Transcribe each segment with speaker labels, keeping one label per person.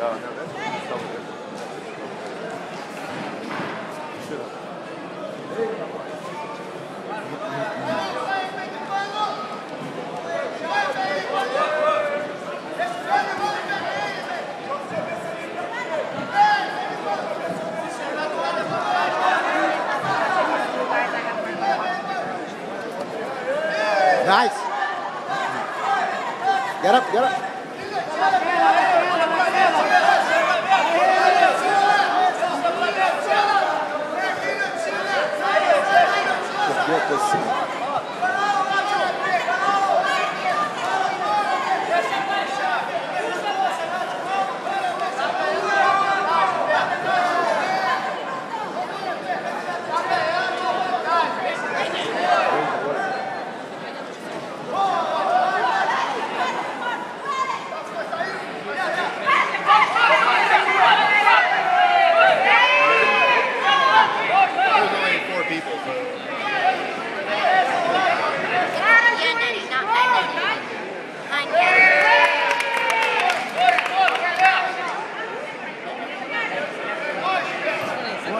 Speaker 1: No, no, that's totally Nice. Get up, get up. Let's get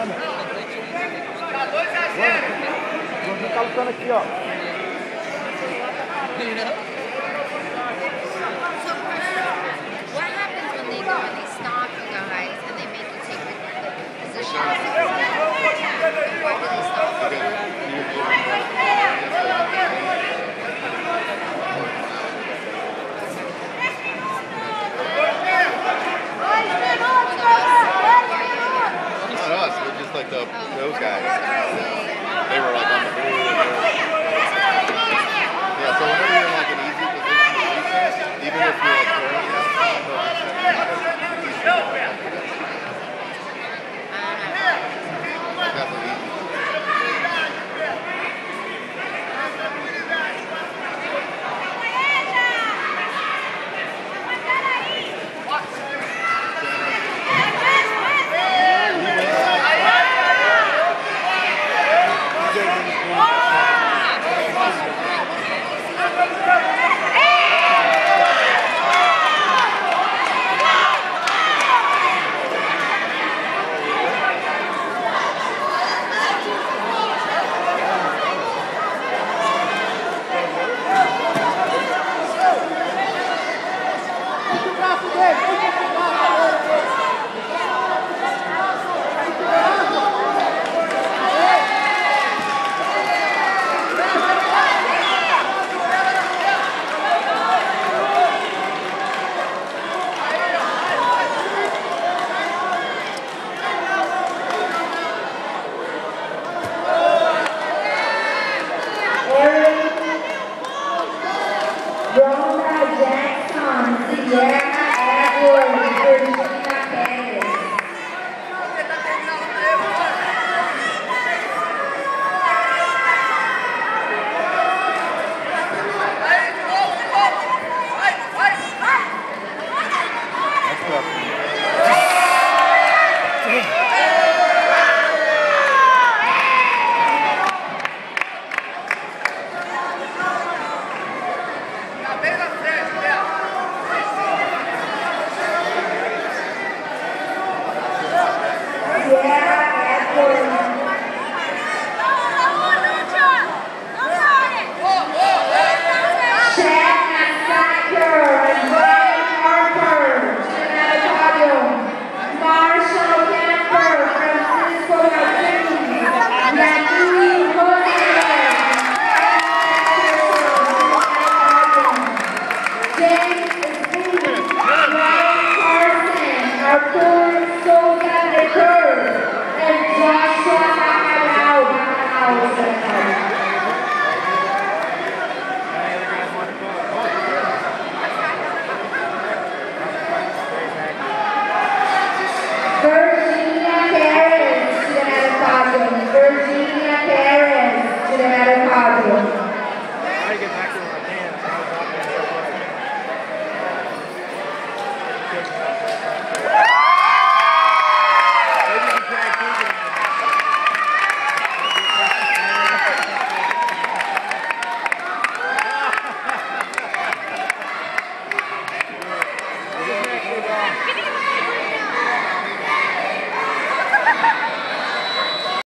Speaker 2: semana. Tá 2 a 0. O
Speaker 1: Gordinho tá lutando aqui, ó.
Speaker 3: Those guys. They were like on the board. Yeah, so whenever you're in like an easy position even if you're like Jackson, the